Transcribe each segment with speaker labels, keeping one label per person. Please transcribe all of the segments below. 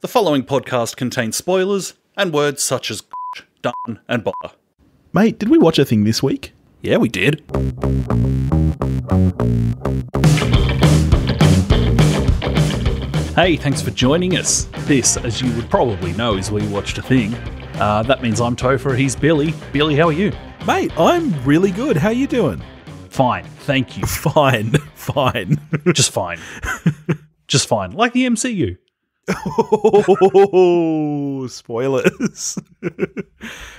Speaker 1: The following podcast contains spoilers and words such as done and bother.
Speaker 2: Mate, did we watch a thing this week?
Speaker 1: Yeah, we did. Hey, thanks for joining us. This, as you would probably know, is We Watched a Thing. Uh, that means I'm Topher, he's Billy. Billy, how are you?
Speaker 2: Mate, I'm really good. How you doing?
Speaker 1: Fine, thank you.
Speaker 2: Fine, fine.
Speaker 1: Just fine. Just fine. Like the MCU.
Speaker 2: Oh, spoilers.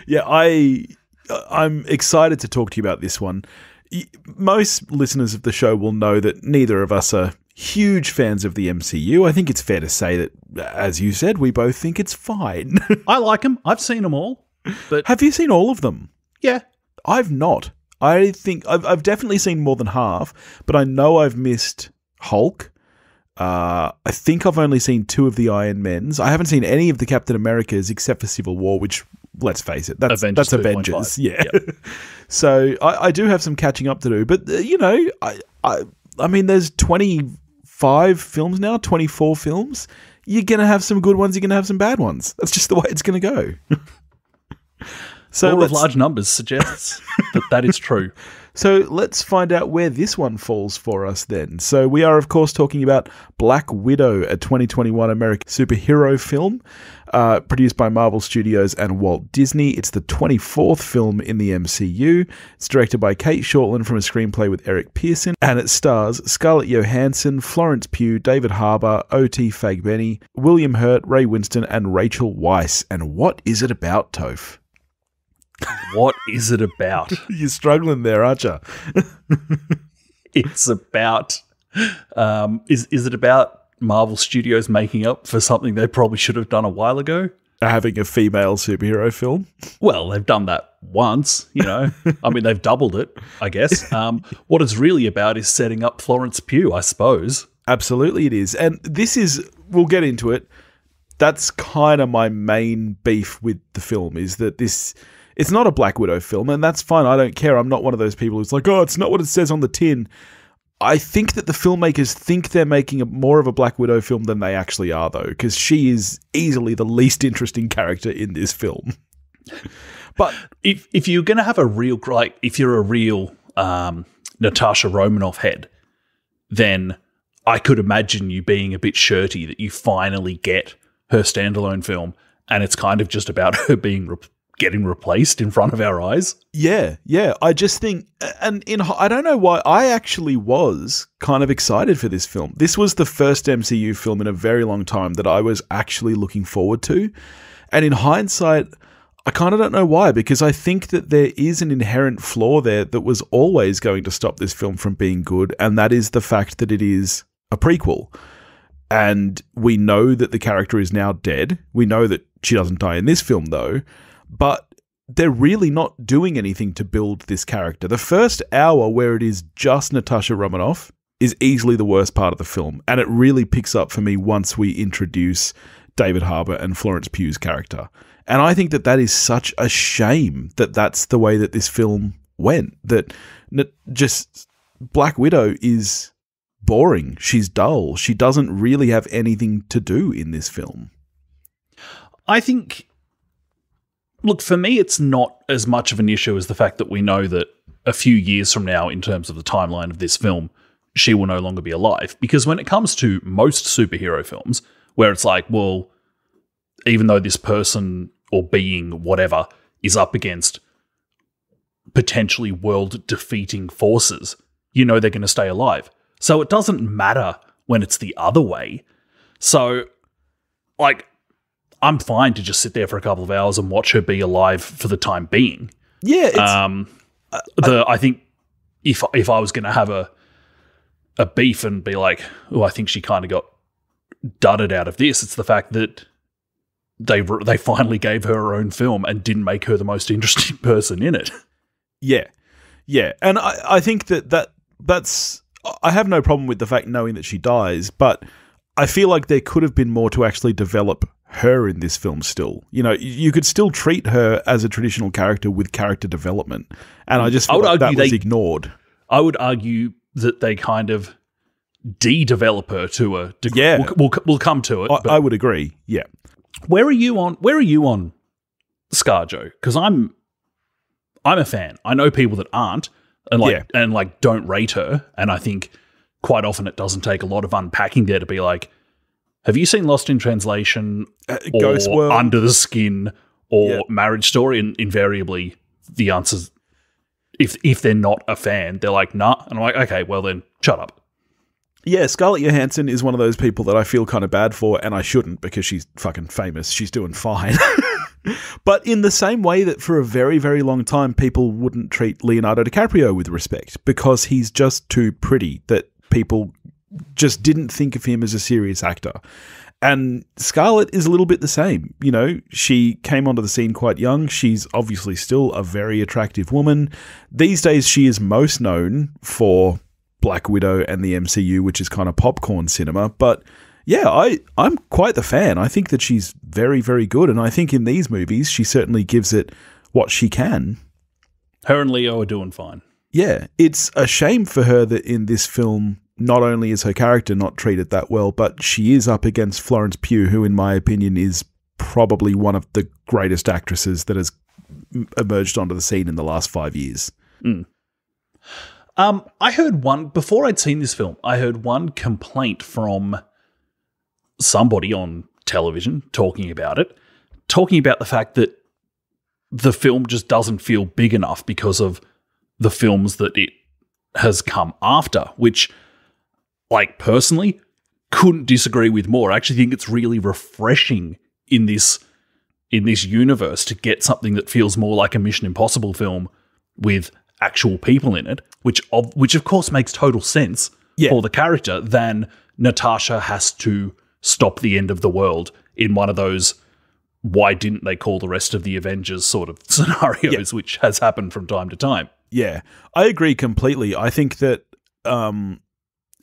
Speaker 2: yeah, I I'm excited to talk to you about this one. Most listeners of the show will know that neither of us are huge fans of the MCU. I think it's fair to say that as you said, we both think it's fine.
Speaker 1: I like them. I've seen them all. But
Speaker 2: Have you seen all of them?
Speaker 1: yeah,
Speaker 2: I've not. I think I've, I've definitely seen more than half, but I know I've missed Hulk. Uh, I think I've only seen two of the Iron Men's. I haven't seen any of the Captain Americas except for Civil War, which let's face it, that's
Speaker 1: Avengers
Speaker 2: that's Avengers. Yeah. so I, I do have some catching up to do, but uh, you know, I, I I mean, there's 25 films now, 24 films. You're gonna have some good ones. You're gonna have some bad ones. That's just the way it's gonna go. so
Speaker 1: law of large numbers suggests that that is true.
Speaker 2: So let's find out where this one falls for us then. So we are, of course, talking about Black Widow, a 2021 American superhero film uh, produced by Marvel Studios and Walt Disney. It's the 24th film in the MCU. It's directed by Cate Shortland from a screenplay with Eric Pearson, and it stars Scarlett Johansson, Florence Pugh, David Harbour, O.T. Fagbenle, William Hurt, Ray Winstone, and Rachel Weisz. And what is it about, Toph?
Speaker 1: What is it about?
Speaker 2: You're struggling there, aren't you?
Speaker 1: It's about um, is is it about Marvel Studios making up for something they probably should have done a while ago?
Speaker 2: Having a female superhero film.
Speaker 1: Well, they've done that once, you know. I mean, they've doubled it, I guess. Um, what it's really about is setting up Florence Pugh, I suppose.
Speaker 2: Absolutely, it is. And this is, we'll get into it. That's kind of my main beef with the film is that this, it's not a Black Widow film, and that's fine. I don't care. I'm not one of those people who's like, oh, it's not what it says on the tin. I think that the filmmakers think they're making a, more of a Black Widow film than they actually are, though, because she is easily the least interesting character in this film. but
Speaker 1: If if you're gonna have a real like if you're a real um, Natasha Romanoff head, then I could imagine you being a bit shirty that you finally get her standalone film, and it's kind of just about her being getting replaced in front of our eyes.
Speaker 2: Yeah, yeah. I just think, and in I don't know why I actually was kind of excited for this film. This was the first MCU film in a very long time that I was actually looking forward to, and in hindsight, I kind of don't know why because I think that there is an inherent flaw there that was always going to stop this film from being good, and that is the fact that it is a prequel. And we know that the character is now dead. We know that she doesn't die in this film, though. But they're really not doing anything to build this character. The first hour, where it is just Natasha Romanoff, is easily the worst part of the film. And it really picks up for me once we introduce David Harbour and Florence Pugh's character. And I think that that is such a shame that that's the way that this film went. That just Black Widow is boring. She's dull. She doesn't really have anything to do in this film.
Speaker 1: I think, look, for me, it's not as much of an issue as the fact that we know that a few years from now, in terms of the timeline of this film, she will no longer be alive. Because when it comes to most superhero films, where it's like, well, even though this person or being, whatever, is up against potentially world defeating forces, you know they're going to stay alive. So it doesn't matter when it's the other way. So, like, I'm fine to just sit there for a couple of hours and watch her be alive for the time being.
Speaker 2: Yeah, it's,
Speaker 1: Um, the I think if if I was going to have a a beef and be like, oh, I think she kind of got dudded out of this, it's the fact that they they finally gave her her own film and didn't make her the most interesting person in it.
Speaker 2: Yeah, yeah, and I, I think that that that's I have no problem with the fact knowing that she dies, but I feel like there could have been more to actually develop her in this film. Still, you know, you could still treat her as a traditional character with character development, and I just
Speaker 1: I
Speaker 2: feel
Speaker 1: would
Speaker 2: like that
Speaker 1: argue
Speaker 2: was ignored.
Speaker 1: I would argue that they kind of de-develop her to a degree.
Speaker 2: Yeah.
Speaker 1: we'll, we'll, we'll come to it.
Speaker 2: I,
Speaker 1: but
Speaker 2: I would agree. Yeah.
Speaker 1: where are you on? Where are you on ScarJo? Because I'm, I'm a fan. I know people that aren't, and like,
Speaker 2: Yeah.
Speaker 1: and like don't rate her. And I think quite often it doesn't take a lot of unpacking there to be like, have you seen Lost in Translation
Speaker 2: Uh,
Speaker 1: or
Speaker 2: Ghost World.
Speaker 1: Under the Skin or
Speaker 2: Yeah.
Speaker 1: Marriage Story? And invariably, the answers, if if they're not a fan, they're like, nah. And I'm like, okay, well then, shut up.
Speaker 2: Yeah, Scarlett Johansson is one of those people that I feel kind of bad for, and I shouldn't because she's fucking famous. She's doing fine. but in the same way that for a very, very long time, people wouldn't treat Leonardo DiCaprio with respect because he's just too pretty that people just didn't think of him as a serious actor. And Scarlett is a little bit the same. You know, she came onto the scene quite young. She's obviously still a very attractive woman. These days, she is most known for Black Widow and the MCU, which is kind of popcorn cinema. But yeah, I, I'm quite the fan. I think that she's very, very good. And I think in these movies, she certainly gives it what she can.
Speaker 1: Her and Leo are doing fine.
Speaker 2: Yeah, it's a shame for her that in this film, not only is her character not treated that well, but she is up against Florence Pugh, who, in my opinion, is probably one of the greatest actresses that has emerged onto the scene in the last five years.
Speaker 1: Um, I heard one before I'd seen this film. I heard one complaint from somebody on television talking about it, talking about the fact that the film just doesn't feel big enough because of the films that it has come after. Which, like personally, couldn't disagree with more. I actually think it's really refreshing in this in this universe to get something that feels more like a Mission Impossible film with actual people in it, which of which of course makes total sense
Speaker 2: Yeah.
Speaker 1: for the character. Than Natasha has to stop the end of the world in one of those why didn't they call the rest of the Avengers sort of scenarios, which has happened from time to time.
Speaker 2: Yeah, I agree completely. I think that um,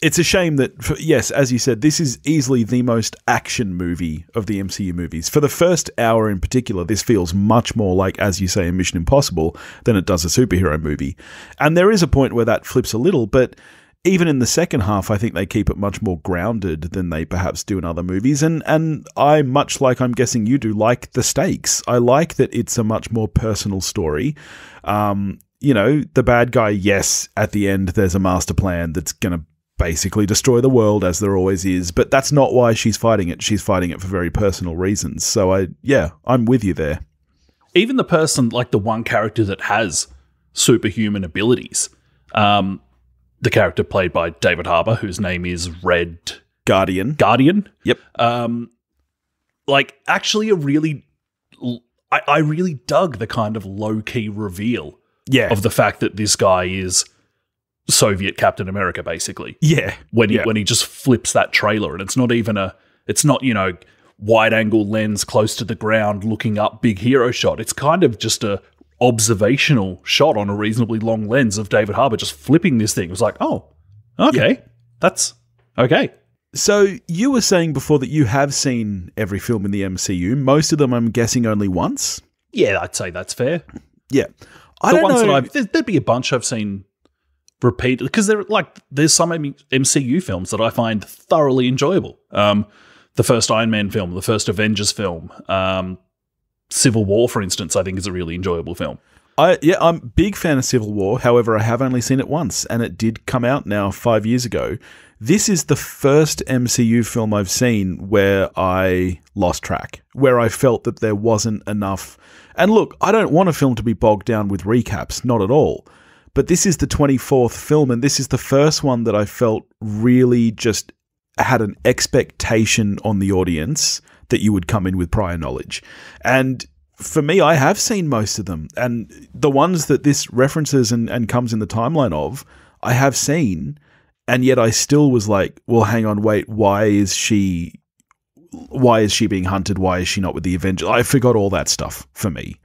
Speaker 2: it's a shame that, for, yes, as you said, this is easily the most action movie of the MCU movies. For the first hour in particular, this feels much more like, as you say, a Mission Impossible than it does a superhero movie. And there is a point where that flips a little, but even in the second half, I think they keep it much more grounded than they perhaps do in other movies. And and I, much like I'm guessing you do, like the stakes. I like that it's a much more personal story. Um, you know, the bad guy, yes, at the end there's a master plan that's going to basically destroy the world as there always is, but that's not why she's fighting it. She's fighting it for very personal reasons. So I yeah, I'm with you there.
Speaker 1: Even the person, like the one character that has superhuman abilities, um, the character played by David Harbour, whose name is Red
Speaker 2: Guardian.
Speaker 1: Guardian.
Speaker 2: Yep.
Speaker 1: Um, like actually a really, I, I really dug the kind of low key reveal
Speaker 2: Yeah.
Speaker 1: of the fact that this guy is Soviet Captain America, basically.
Speaker 2: yeah.
Speaker 1: When he
Speaker 2: Yeah.
Speaker 1: when he just flips that trailer, and it's not even a, it's not you know wide angle lens close to the ground looking up big hero shot. It's kind of just a observational shot on a reasonably long lens of David Harbour just flipping this thing. It was like, oh, okay, that's okay.
Speaker 2: So you were saying before that you have seen every film in the MCU. Most of them, I'm guessing, only once.
Speaker 1: Yeah, I'd say that's fair.
Speaker 2: Yeah. I
Speaker 1: the
Speaker 2: don't know.
Speaker 1: there'd be a bunch I've seen repeated because they're like there's some MCU films that I find thoroughly enjoyable. Um, the first Iron Man film, the first Avengers film, um, Civil War, for instance, I think is a really enjoyable film.
Speaker 2: I yeah, I'm a big fan of Civil War. However, I have only seen it once, and it did come out now five years ago. This is the first MCU film I've seen where I lost track, where I felt that there wasn't enough. And look, I don't want a film to be bogged down with recaps, not at all. But this is the 24th film, and this is the first one that I felt really just had an expectation on the audience that you would come in with prior knowledge. And for me, I have seen most of them. And the ones that this references and, and comes in the timeline of, I have seen. And yet I still was like, well, hang on, wait, why is she why is she being hunted? Why is she not with the Avengers? I forgot all that stuff for me.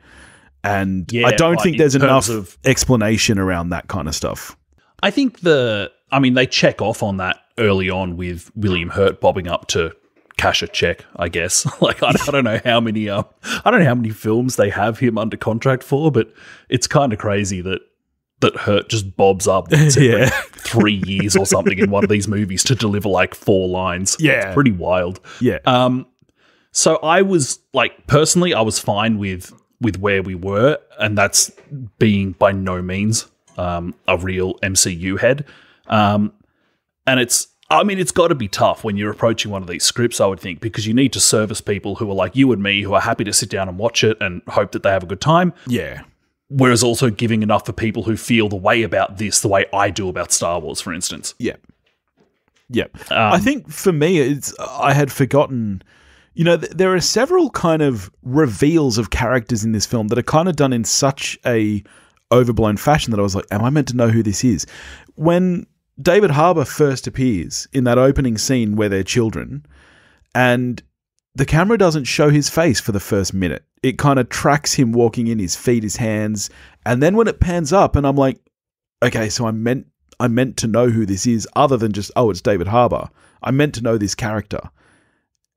Speaker 2: And
Speaker 1: Yeah,
Speaker 2: I don't
Speaker 1: like,
Speaker 2: think there's enough
Speaker 1: of-
Speaker 2: explanation around that kind of stuff.
Speaker 1: I think the I mean they check off on that early on with William Hurt bobbing up to cash a check, I guess. like I, I don't know how many um I don't know how many films they have him under contract for, but it's kind of crazy that that Hurt just bobs up once every three years or something in one of these movies to deliver like four lines.
Speaker 2: Yeah.
Speaker 1: It's pretty wild.
Speaker 2: Yeah.
Speaker 1: Um, so I was like personally, I was fine with with where we were, and that's being by no means um, a real MCU head. Um, and it's, I mean, it's got to be tough when you're approaching one of these scripts. I would think because you need to service people who are like you and me, who are happy to sit down and watch it and hope that they have a good time,
Speaker 2: yeah.
Speaker 1: whereas also giving enough for people who feel the way about this the way I do about Star Wars, for instance.
Speaker 2: Yeah. Yeah.
Speaker 1: Um,
Speaker 2: I think for me, it's I had forgotten. You know, th- there are several kind of reveals of characters in this film that are kind of done in such a overblown fashion that I was like, "Am I meant to know who this is?" When David Harbour first appears in that opening scene where they're children, and the camera doesn't show his face for the first minute. It kind of tracks him walking in, his feet, his hands, and then when it pans up, and I'm like, okay, so I meant I meant to know who this is, other than just oh, it's David Harbour. I meant to know this character,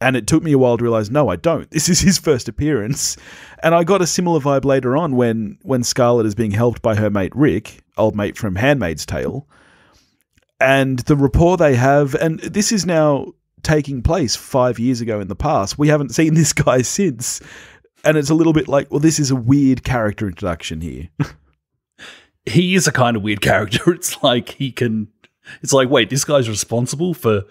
Speaker 2: and it took me a while to realize no, I don't. This is his first appearance, and I got a similar vibe later on when when Scarlett is being helped by her mate Rick, old mate from *Handmaid's Tale*, and the rapport they have, and this is now taking place five years ago in the past. We haven't seen this guy since. And it's a little bit like, well, this is a weird character introduction here.
Speaker 1: he is a kind of weird character. It's like he can. It's like wait, this guy's responsible for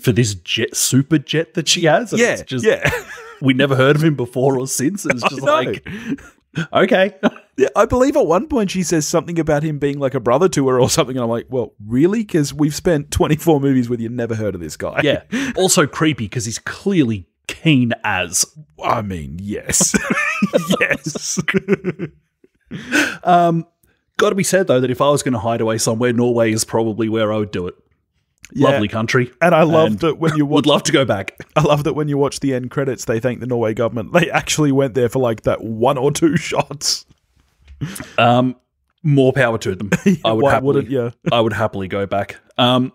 Speaker 1: for this jet super jet that she has. And it's just
Speaker 2: yeah.
Speaker 1: we never heard of him before or since. And it's just like okay,
Speaker 2: Yeah, I believe at one point she says something about him being like a brother to her or something. And I'm like, well, really? Because we've spent 24 movies with you, never heard of this guy.
Speaker 1: yeah. Also creepy because he's clearly keen as.
Speaker 2: I mean, yes. yes.
Speaker 1: Um, got to be said though that if I was going to hide away somewhere, Norway is probably where I would do it. Lovely country.
Speaker 2: And I loved
Speaker 1: And
Speaker 2: it when you
Speaker 1: Would love to go back.
Speaker 2: I love that when you watch the end credits, they thank the Norway government. They actually went there for like that one or two shots.
Speaker 1: Um, more power to them. I would
Speaker 2: Why
Speaker 1: happily,
Speaker 2: wouldn't you?
Speaker 1: I would happily go back. Um,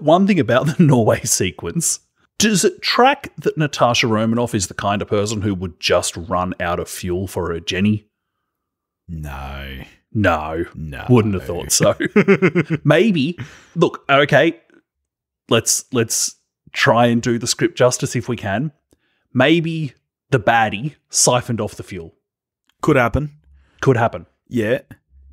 Speaker 1: one thing about the Norway sequence does it track that Natasha Romanoff is the kind of person who would just run out of fuel for her Jenny?
Speaker 2: No,
Speaker 1: No,
Speaker 2: no,
Speaker 1: wouldn't have thought so. Maybe. Look, okay. Let's let's try and do the script justice if we can. Maybe the baddie siphoned off the fuel.
Speaker 2: Could happen.
Speaker 1: Could happen.
Speaker 2: Yeah,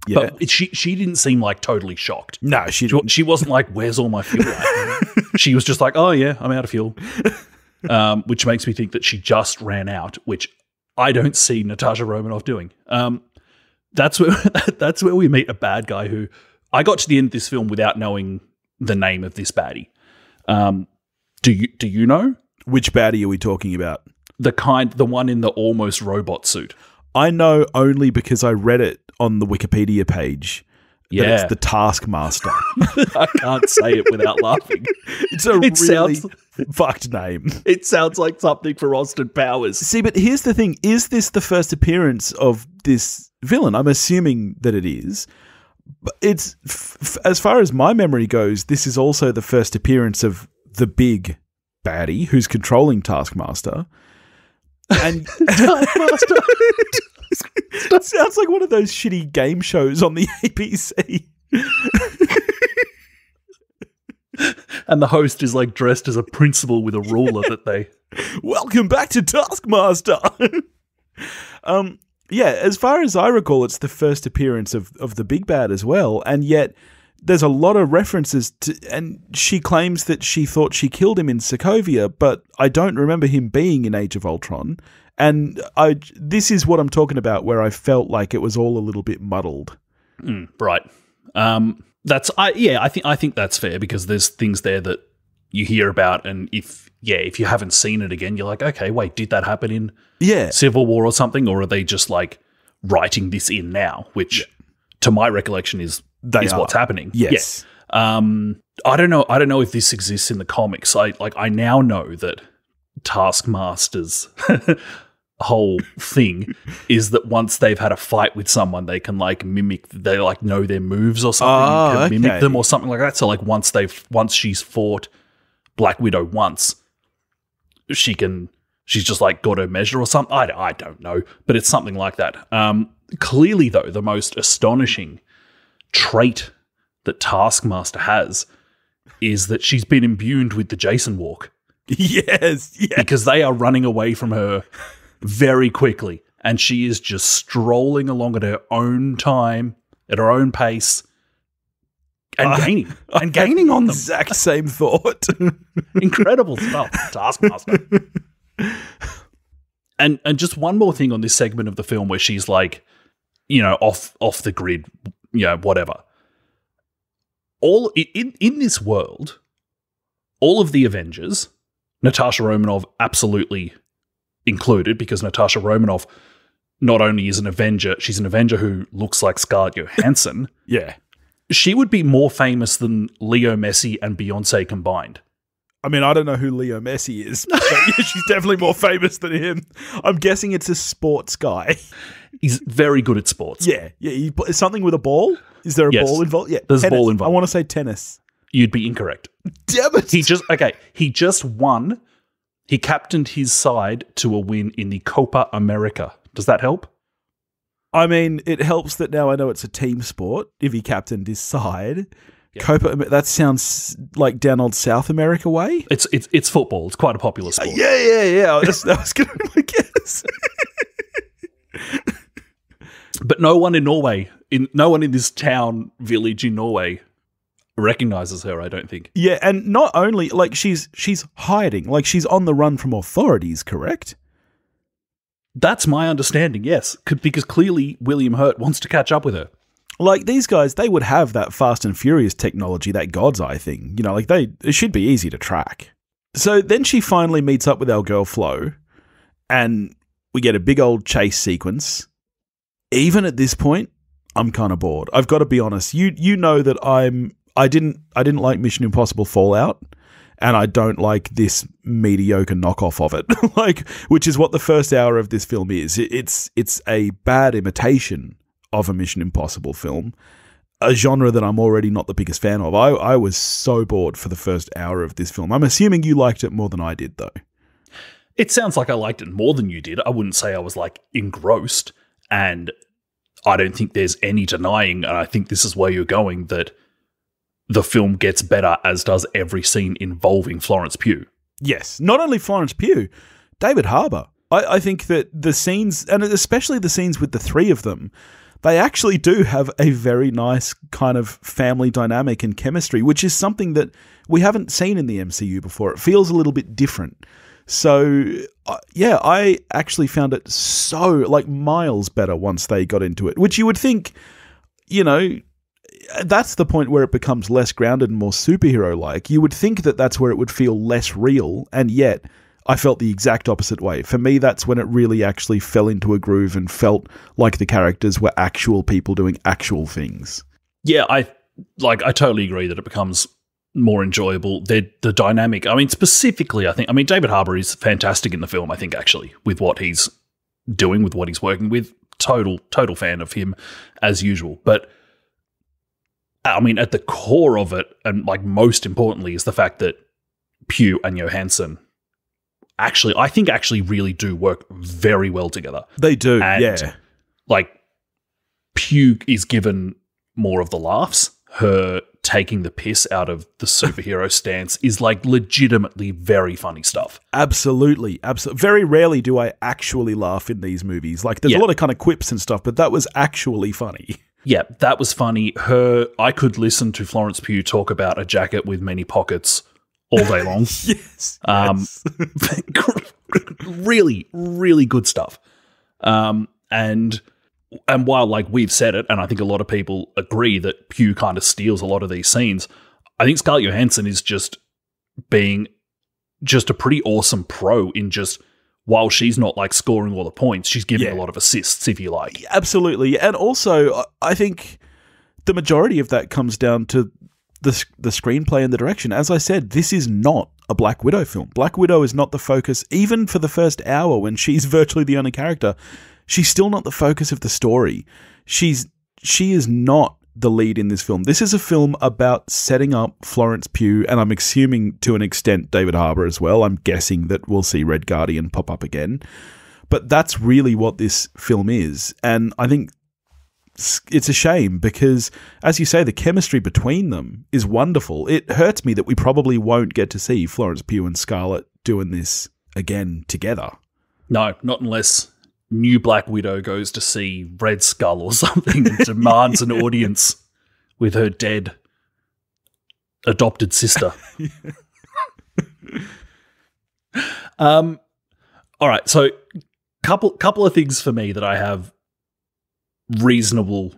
Speaker 2: yeah.
Speaker 1: But it, she she didn't seem like totally shocked.
Speaker 2: no, she
Speaker 1: She, she wasn't like, "Where's all my fuel?" At? she was just like, "Oh yeah, I'm out of fuel," um, which makes me think that she just ran out, which I don't see Natasha Romanoff doing. Um, that's where that's where we meet a bad guy who I got to the end of this film without knowing the name of this baddie. Um, do you do you know
Speaker 2: Which baddie are we talking about?
Speaker 1: the kind, the one in the almost robot suit?
Speaker 2: I know only because I read it on the Wikipedia page. that
Speaker 1: Yeah,
Speaker 2: it's the Taskmaster.
Speaker 1: I can't say it without laughing.
Speaker 2: it's a
Speaker 1: It
Speaker 2: really
Speaker 1: sounds-
Speaker 2: fucked name.
Speaker 1: It sounds like something for Austin Powers.
Speaker 2: See, but here's the thing: is this the first appearance of this villain? I'm assuming that it is. But it's f- as far as my memory goes. This is also the first appearance of the big baddie who's controlling Taskmaster. And
Speaker 1: Taskmaster.
Speaker 2: it sounds like one of those shitty game shows on the ABC.
Speaker 1: and the host is like dressed as a principal with a ruler that they
Speaker 2: Welcome back to Taskmaster. um, yeah, as far as I recall, it's the first appearance of of the big bad as well, and yet there's a lot of references to. And she claims that she thought she killed him in Sokovia, but I don't remember him being in Age of Ultron. And I, this is what I'm talking about, where I felt like it was all a little bit muddled.
Speaker 1: right um that's i yeah i think i think that's fair because there's things there that you hear about and if yeah if you haven't seen it again you're like okay wait did that happen in
Speaker 2: Yeah,
Speaker 1: civil war or something or are they just like writing this in now? Which to my recollection is
Speaker 2: They
Speaker 1: is what's happening.
Speaker 2: Yes,
Speaker 1: Yeah. um i don't know i don't know if this exists in the comics. I like i now know that taskmaster's whole thing is that once they've had a fight with someone they can like mimic they like know their moves or something
Speaker 2: Oh,
Speaker 1: can mimic them or something like that. So like once they've once she's fought black widow once she can she's just like got her measure or something. I, I don't know, but it's something like that. Um, clearly, though, the most astonishing trait that Taskmaster has is that she's been imbued with the Jason walk
Speaker 2: yes, yes.
Speaker 1: because they are running away from her very quickly. And she is just strolling along at her own time, at her own pace, and
Speaker 2: I-
Speaker 1: gaining and gaining on the
Speaker 2: Exact same thought.
Speaker 1: Incredible stuff, Taskmaster. and and just one more thing on this segment of the film where she's like, you know, off off the grid, you know, whatever. All in in this world, all of the Avengers, Natasha Romanoff absolutely included, because Natasha Romanoff not only is an Avenger, she's an Avenger who looks like Scarlett Johansson.
Speaker 2: yeah.
Speaker 1: She would be more famous than Leo Messi and Beyonce combined.
Speaker 2: I mean, I don't know who Leo Messi is, but yeah, she's definitely more famous than him. I'm guessing it's a sports guy.
Speaker 1: He's very good at sports.
Speaker 2: Yeah, yeah. Something with a ball? Is there a
Speaker 1: Yes.
Speaker 2: ball involved? Yeah,
Speaker 1: There's a ball involved.
Speaker 2: I want to say tennis.
Speaker 1: You'd be incorrect.
Speaker 2: Damn it!
Speaker 1: He just okay. He just won. He captained his side to a win in the Copa America. Does that help?
Speaker 2: I mean, it helps that now I know it's a team sport. If he captained his side,
Speaker 1: Yeah.
Speaker 2: Copa. That sounds like down old South America way.
Speaker 1: It's it's it's football. It's quite a popular sport.
Speaker 2: Yeah, yeah, yeah. That's, that was going to be my guess.
Speaker 1: But no one in Norway, in no one in this town village in Norway, recognizes her. I don't think.
Speaker 2: yeah, and not only like she's she's hiding, like she's on the run from authorities. Correct.
Speaker 1: That's my understanding. Yes, because clearly William Hurt wants to catch up with her.
Speaker 2: like these guys, they would have that Fast and Furious technology, that God's Eye thing. You know, like they it should be easy to track. So then she finally meets up with our girl Flo, and we get a big old chase sequence. Even at this point, I'm kind of bored. I've got to be honest. You you know that I'm I didn't I didn't like Mission Impossible Fallout. And I don't like this mediocre knockoff of it, like which is what the first hour of this film is. It's it's a bad imitation of a Mission Impossible film, a genre that I'm already not the biggest fan of. I, I was so bored for the first hour of this film. I'm assuming you liked it more than I did, though.
Speaker 1: It sounds like I liked it more than you did. I wouldn't say I was like engrossed. And I don't think there's any denying, and I think this is where you're going, that the film gets better, as does every scene involving Florence Pugh.
Speaker 2: Yes, not only Florence Pugh, David Harbour. I, I think that the scenes, and especially the scenes with the three of them, they actually do have a very nice kind of family dynamic and chemistry, which is something that we haven't seen in the MCU before. It feels a little bit different. So, uh, yeah, I actually found it so, like, miles better once they got into it, which you would think, you know, that's the point where it becomes less grounded and more superhero like. You would think that that's where it would feel less real, and yet I felt the exact opposite way. For me, that's when it really actually fell into a groove and felt like the characters were actual people doing actual things.
Speaker 1: Yeah, I like I totally agree that it becomes more enjoyable. The the dynamic. I mean, specifically, I think. I mean, David Harbour is fantastic in the film. I think actually with what he's doing, with what he's working with. Total total fan of him as usual. But I mean, at the core of it, and like most importantly, is the fact that Pugh and Johansson actually, I think, actually really do work very well together
Speaker 2: They do,
Speaker 1: And-
Speaker 2: yeah.
Speaker 1: like Pugh is given more of the laughs. Her taking the piss out of the superhero stance is like legitimately very funny stuff.
Speaker 2: Absolutely, absolutely. Very rarely do I actually laugh in these movies. Like, there's
Speaker 1: Yeah.
Speaker 2: a lot of kind of quips and stuff, but that was actually funny.
Speaker 1: Yeah, that was funny. Her, I could listen to Florence Pugh talk about a jacket with many pockets all day long.
Speaker 2: yes.
Speaker 1: Um, really, really good stuff. Um, and and while like we've said it, and I think a lot of people agree that Pugh kind of steals a lot of these scenes, I think Scarlett Johansson is just being just a pretty awesome pro in just while she's not like scoring all the points, she's giving
Speaker 2: Yeah.
Speaker 1: a lot of assists, if you like.
Speaker 2: Absolutely, and also I- I think the majority of that comes down to the the screenplay and the direction. As I said, this is not a Black Widow film. Black Widow is not the focus, even for the first hour when she's virtually the only character. She's still not the focus of the story. She's she is not the lead in this film. This is a film about setting up Florence Pugh, and I'm assuming to an extent David Harbour as well. I'm guessing that we'll see Red Guardian pop up again. But that's really what this film is. And I think it's a shame because, as you say, the chemistry between them is wonderful. It hurts me that we probably won't get to see Florence Pugh and Scarlett doing this again together.
Speaker 1: No, not unless new Black Widow goes to see Red Skull or something and demands an audience with her dead adopted sister. um, all right, so couple couple of things for me that I have reasonable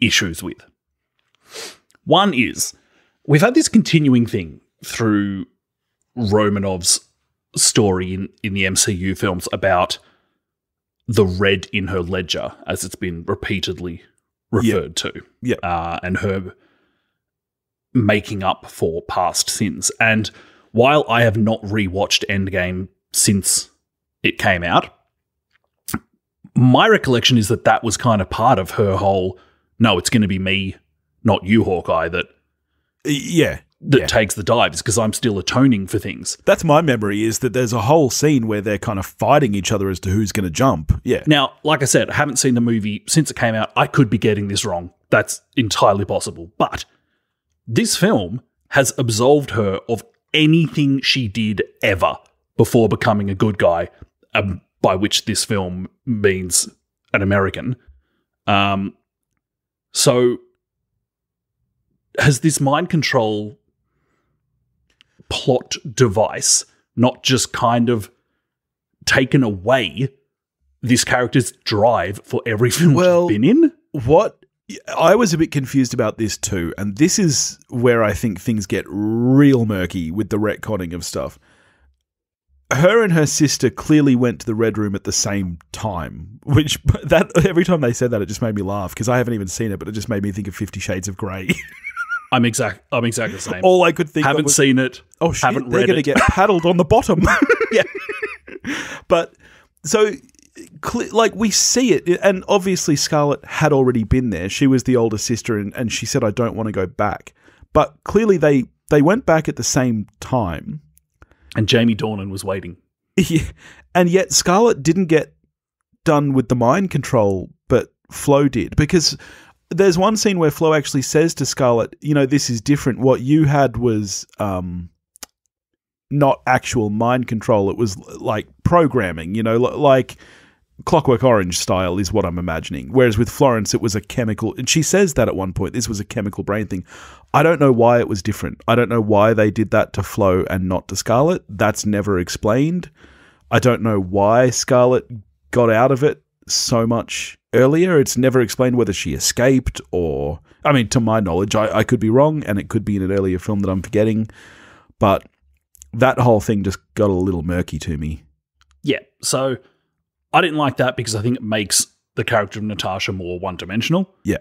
Speaker 1: issues with. One is we've had this continuing thing through Romanoff's story in, in the MCU films about the red in her ledger, as it's been repeatedly referred to.
Speaker 2: Yeah.
Speaker 1: Uh, and her making up for past sins. And while I have not rewatched Endgame since it came out, my recollection is that that was kind of part of her whole no, it's going to be me, not you, Hawkeye, that
Speaker 2: yeah
Speaker 1: that
Speaker 2: yeah.
Speaker 1: takes the dives because I'm still atoning for things.
Speaker 2: That's my memory is that there's a whole scene where they're kind of fighting each other as to who's going to jump. Yeah.
Speaker 1: Now, like I said, I haven't seen the movie since it came out. I could be getting this wrong. That's entirely possible. But this film has absolved her of anything she did ever before becoming a good guy, um, by which this film means an American. Um, so has this mind control plot device not just kind of taken away this character's drive for every film
Speaker 2: Well-
Speaker 1: she's been in?
Speaker 2: What I was a bit confused about this too, and this is where I think things get real murky with the retconning of stuff. Her and her sister clearly went to the red room at the same time, which that every time they said that, it just made me laugh because I haven't even seen it, but it just made me think of Fifty Shades of Grey.
Speaker 1: I'm exact. I'm exactly the same.
Speaker 2: All I could think
Speaker 1: haven't
Speaker 2: of was,
Speaker 1: seen it.
Speaker 2: oh shit,
Speaker 1: haven't
Speaker 2: they're going to get paddled on the bottom.
Speaker 1: Yeah.
Speaker 2: but so like we see it and obviously scarlett had already been there she was the older sister and, and she said i don't want to go back but clearly they they went back at the same time
Speaker 1: And Jamie Dornan was waiting.
Speaker 2: Yeah, and yet scarlett didn't get done with the mind control but flo did because there's one scene where flo actually says to scarlett you know this is different what you had was um not actual mind control it was like programming you know like Clockwork Orange style is what I'm imagining. Whereas with Florence, it was a chemical, and she says that at one point. This was a chemical brain thing. I don't know why it was different. I don't know why they did that to Flo and not to Scarlett. That's never explained. I don't know why Scarlett got out of it so much earlier. It's never explained whether she escaped or. I mean, to my knowledge, I, I could be wrong, and it could be in an earlier film that I'm forgetting. But that whole thing just got a little murky to me.
Speaker 1: Yeah. So I didn't like that because I think it makes the character of Natasha more one dimensional.
Speaker 2: Yeah.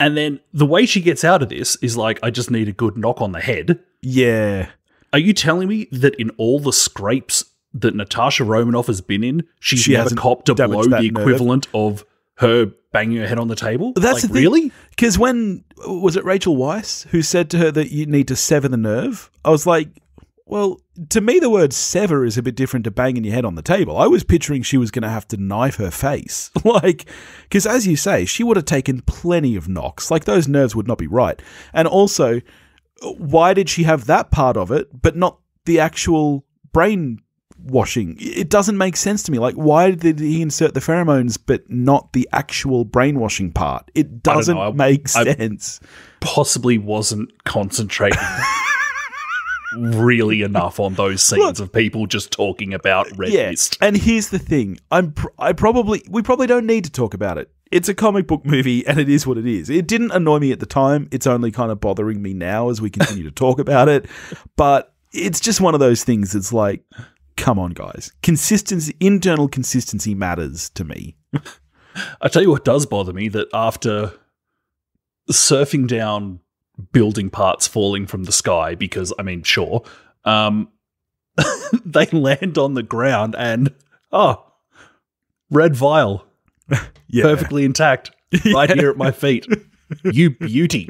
Speaker 1: And then the way she gets out of this is like, I just need a good knock on the head.
Speaker 2: Yeah.
Speaker 1: Are you telling me that in all the scrapes that Natasha Romanoff has been in, she's
Speaker 2: She
Speaker 1: never
Speaker 2: hasn't
Speaker 1: copped a blow the
Speaker 2: nerve?
Speaker 1: equivalent of her banging her head on the table?
Speaker 2: That's
Speaker 1: like,
Speaker 2: the thing.
Speaker 1: really?
Speaker 2: Because when was it Rachel Weisz who said to her that you need to sever the nerve? I was like, well, to me, the word sever is a bit different to banging your head on the table. I was picturing she was going to have to knife her face. like, because as you say, she would have taken plenty of knocks. Like, those nerves would not be right. And also, why did she have that part of it, but not the actual brain washing? It doesn't make sense to me. Like, why did he insert the pheromones, but not the actual brainwashing part? It doesn't.
Speaker 1: I-
Speaker 2: make
Speaker 1: I-
Speaker 2: sense.
Speaker 1: Possibly wasn't concentrating really enough on those scenes of people just talking about Red
Speaker 2: yeah.
Speaker 1: Mist.
Speaker 2: And here's the thing: I'm pr- I probably we probably don't need to talk about it. It's a comic book movie, and it is what it is. It didn't annoy me at the time. It's only kind of bothering me now as we continue to talk about it. But it's just one of those things. It's like, come on, guys, consistency, internal consistency matters to me.
Speaker 1: I tell you what does bother me that after surfing down building parts falling from the sky, because I mean, sure, um, they land on the ground and oh, red vial,
Speaker 2: Yeah,
Speaker 1: perfectly intact, right here at my feet. You beauty.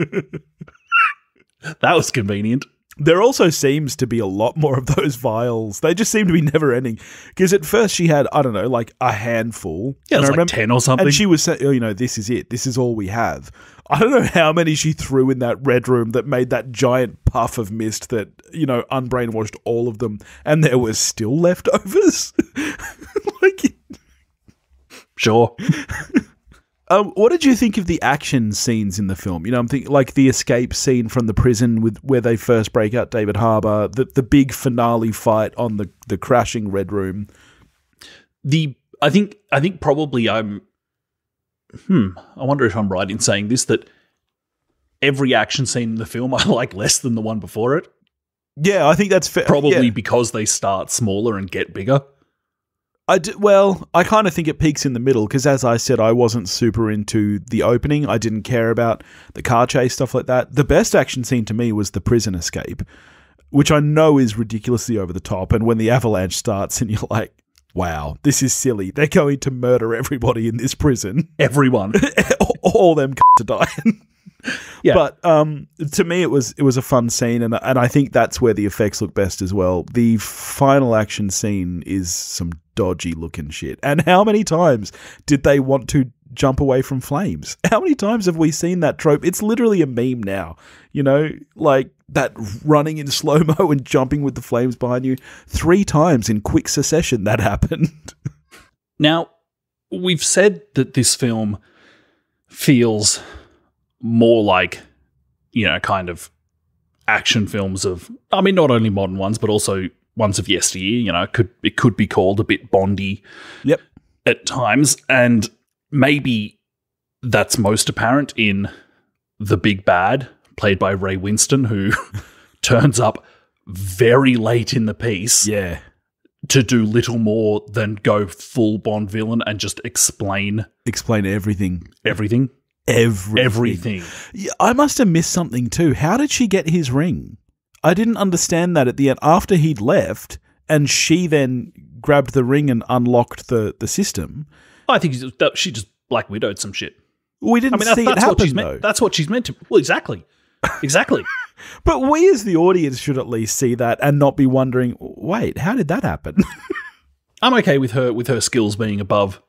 Speaker 1: that was convenient.
Speaker 2: There also seems to be a lot more of those vials. They just seem to be never ending. Because at first she had, I don't know, like a handful.
Speaker 1: Yeah, it was like
Speaker 2: remember-
Speaker 1: 10 or something.
Speaker 2: And she was saying, oh, you know, this is it. This is all we have. I don't know how many she threw in that red room that made that giant puff of mist that, you know, unbrainwashed all of them. And there was still leftovers. like,
Speaker 1: sure.
Speaker 2: um, what did you think of the action scenes in the film? You know, I'm thinking like the escape scene from the prison with where they first break out David Harbour, the the big finale fight on the the crashing red room.
Speaker 1: the I think I think probably I'm hmm I wonder if I'm right in saying this that every action scene in the film I like less than the one before it
Speaker 2: Yeah, I think that's fair.
Speaker 1: probably
Speaker 2: Yeah.
Speaker 1: because they start smaller and get bigger
Speaker 2: I d- well, I kind of think it peaks in the middle because, as I said, I wasn't super into the opening. I didn't care about the car chase stuff like that. The best action scene to me was the prison escape, which I know is ridiculously over the top. And when the avalanche starts, and you're like, "Wow, this is silly. They're going to murder everybody in this prison.
Speaker 1: everyone
Speaker 2: All them to die."
Speaker 1: Yeah.
Speaker 2: But um, to me, it was it was a fun scene, and and I think that's where the effects look best as well. The final action scene is some dodgy looking shit. And how many times did they want to jump away from flames? How many times have we seen that trope? It's literally a meme now. You know, like that running in slow mo and jumping with the flames behind you. Three times in quick succession that happened.
Speaker 1: Now, we've said that this film feels more like, you know, kind of action films of, I mean, not only modern ones, but also ones of yesteryear. You know, it could it could be called a bit Bondy
Speaker 2: yep.
Speaker 1: at times, and maybe that's most apparent in the big bad, played by Ray Winstone, who turns up very late in the piece
Speaker 2: Yeah.
Speaker 1: to do little more than go full Bond villain and just explain
Speaker 2: Explain everything.
Speaker 1: everything.
Speaker 2: Everything.
Speaker 1: Everything.
Speaker 2: I must have missed something too. How did she get his ring? I didn't understand that at the end. After he'd left, and she then grabbed the ring and unlocked the, the system.
Speaker 1: I think she just Black Widowed some shit.
Speaker 2: We didn't
Speaker 1: I mean, that's,
Speaker 2: see
Speaker 1: that's
Speaker 2: it
Speaker 1: what she's
Speaker 2: happen though.
Speaker 1: meant. That's what she's meant to. Well, exactly, exactly.
Speaker 2: But we as the audience should at least see that and not be wondering, wait, how did that happen?
Speaker 1: I'm okay with her with her skills being above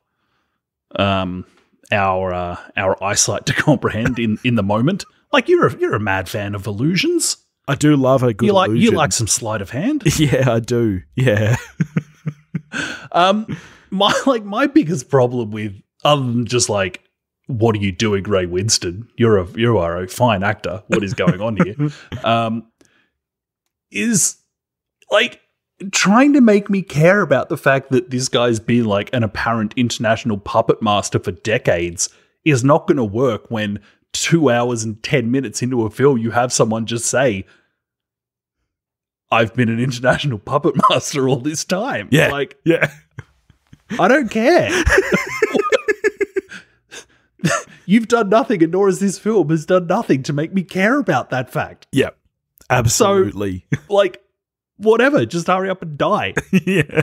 Speaker 1: um our uh, our eyesight to comprehend in in the moment. Like you're a, you're a mad fan of illusions.
Speaker 2: I do love a good
Speaker 1: you like you like some sleight of hand.
Speaker 2: Yeah, I do. Yeah.
Speaker 1: Um, my like my biggest problem with other than just like what are you doing, Ray Winstone? You're a you are a fine actor. What is going on here? um, is like trying to make me care about the fact that this guy's been like an apparent international puppet master for decades is not going to work when two hours and 10 minutes into a film you have someone just say i've been an international puppet master all this time
Speaker 2: Yeah.
Speaker 1: like
Speaker 2: Yeah.
Speaker 1: i don't care you've done nothing and nor has this film has done nothing to make me care about that fact
Speaker 2: Yeah. Absolutely.
Speaker 1: like whatever just hurry up and die
Speaker 2: yeah.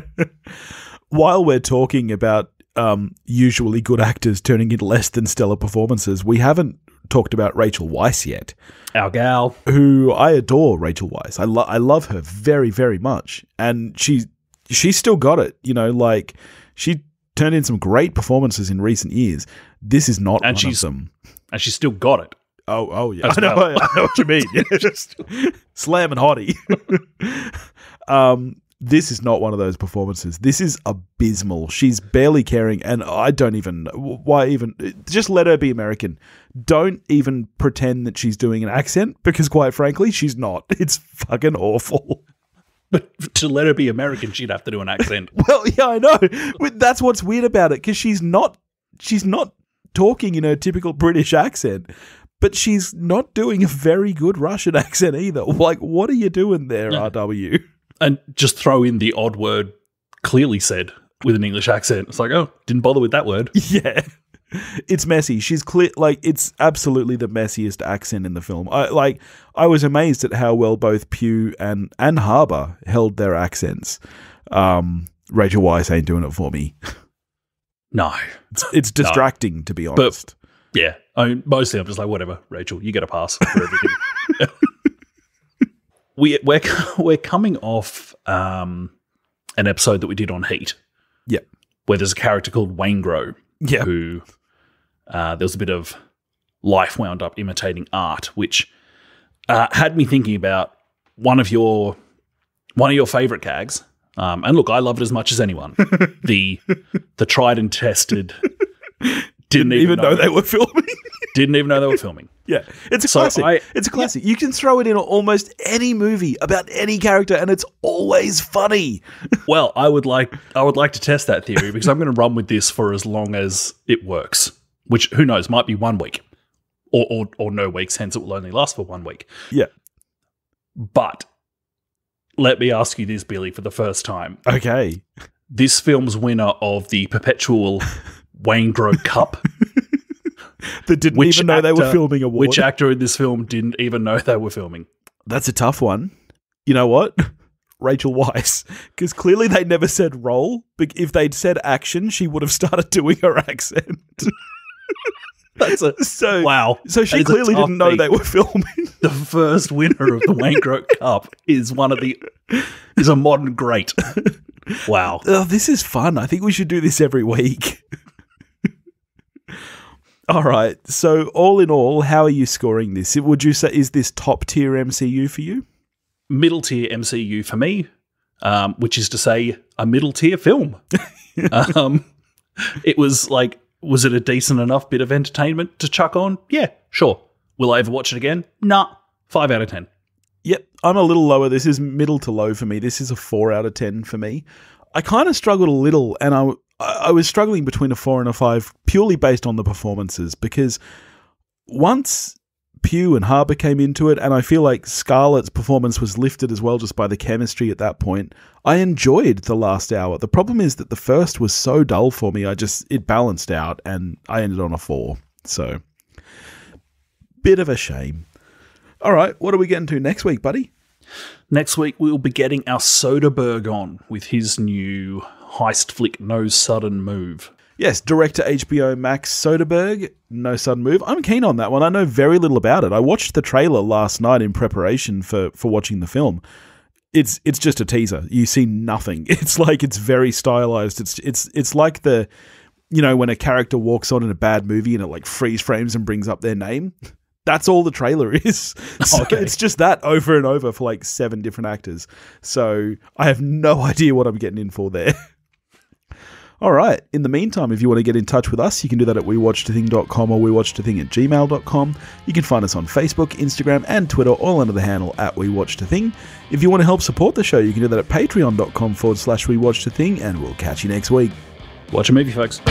Speaker 2: While we're talking about um, usually good actors turning in less than stellar performances, we haven't talked about Rachel Weisz yet,
Speaker 1: our gal
Speaker 2: who I adore. Rachel Weisz, I, lo- I love her very, very much, and she she's still got it. You know, like she turned in some great performances in recent years. This is not
Speaker 1: And
Speaker 2: one
Speaker 1: she's-
Speaker 2: of them.
Speaker 1: and she's still got it
Speaker 2: Oh, oh yeah, I know,
Speaker 1: well.
Speaker 2: I know what you mean. Yeah, just slam and hottie. um, this is not one of those performances. This is abysmal. She's barely caring, and I don't even why even just let her be American. Don't even pretend that she's doing an accent because, quite frankly, she's not. It's fucking awful.
Speaker 1: but to let her be american she'd have to do an accent
Speaker 2: Well, yeah, I know. But that's what's weird about it because she's not she's not talking in her typical British accent, but she's not doing a very good Russian accent either. Like, what are you doing there,
Speaker 1: Yeah.
Speaker 2: RW?
Speaker 1: and just throw in the odd word clearly said with an english accent it's like oh didn't bother with that word
Speaker 2: yeah. It's messy. She's clear like it's absolutely the messiest accent in the film. I like I was amazed at how well both Pugh and and Harbour held their accents. Um Rachel Weisz ain't doing it for me.
Speaker 1: no
Speaker 2: It's, it's distracting to be honest.
Speaker 1: Yeah, I mean, mostly I'm just like, whatever, Rachel, you get a pass for everything. we we're we're coming off um, an episode that we did on Heat,
Speaker 2: Yep.
Speaker 1: where there's a character called Waingro
Speaker 2: Yeah.
Speaker 1: who uh, there was a bit of life wound up imitating art, which uh, had me thinking about one of your one of your favorite gags. Um, and look, I love it as much as anyone. the the tried and tested didn't,
Speaker 2: Didn't even know they were filming.
Speaker 1: didn't even know they were filming.
Speaker 2: yeah. It's a
Speaker 1: So
Speaker 2: classic.
Speaker 1: I-
Speaker 2: it's a classic. You can throw it in almost any movie about any character and it's always funny.
Speaker 1: Well, I would like I would like to test that theory because I'm going to run with this for as long as it works. Which who knows might be one week, or or, or no weeks. Hence, it will only last for one week.
Speaker 2: Yeah.
Speaker 1: But let me ask you this, Billy, for the first time:
Speaker 2: Okay.
Speaker 1: this film's winner of the perpetual Wayne Grove Cup,
Speaker 2: That didn't
Speaker 1: Which
Speaker 2: even know they were
Speaker 1: actor-
Speaker 2: filming a
Speaker 1: which actor in this film didn't even know they were filming?
Speaker 2: That's a tough one. You know what? Rachel Weisz. Because clearly they never said role. But if they'd said action, she would have started doing her accent.
Speaker 1: That's a
Speaker 2: So
Speaker 1: wow.
Speaker 2: So she
Speaker 1: That is a
Speaker 2: clearly didn't know
Speaker 1: feat.
Speaker 2: they were filming.
Speaker 1: the first winner of the Wayne Grove Cup is one of the is a modern great. Wow.
Speaker 2: Oh, this is fun. I think we should do this every week. All right. So, all in all, how are you scoring this? Would you say is this top tier MCU for you?
Speaker 1: Middle tier MCU for me, um, which is to say a middle tier film. um, it was like, was it a decent enough bit of entertainment to chuck on? Yeah, sure. Will I ever watch it again? Nah. Five out of ten.
Speaker 2: Yep, I'm a little lower. This is middle to low for me. This is a four out of ten for me. I kind of struggled a little, and I I was struggling between a four and a five purely based on the performances because once Pugh and Harbour came into it, and I feel like Scarlett's performance was lifted as well just by the chemistry at that point. I enjoyed the last hour. The problem is that the first was so dull for me. I just it balanced out, and I ended on a four. So, bit of a shame. All right, what are we getting to next week, buddy?
Speaker 1: Next week we'll be getting our Soderbergh on with his new heist flick, No Sudden Move.
Speaker 2: Yes, director HBO Max Soderbergh, No Sudden Move. I'm keen on that one. I know very little about it. I watched the trailer last night in preparation for for watching the film. It's it's just a teaser. You see nothing. It's like it's very stylized. It's it's it's like the you know when a character walks on in a bad movie and it like freeze frames and brings up their name. That's all the trailer is. So
Speaker 1: Okay.
Speaker 2: It's just that over and over for like seven different actors. So I have no idea what I'm getting in for there. All right. In the meantime, if you want to get in touch with us, you can do that at wewatchedathing.com or wewatchedathing at gmail.com. You can find us on Facebook, Instagram, and Twitter, all under the handle at wewatchedathing. If you want to help support the show, you can do that at patreon.com forward slash wewatchedathing, and we'll catch you next week.
Speaker 1: Watch a movie, folks.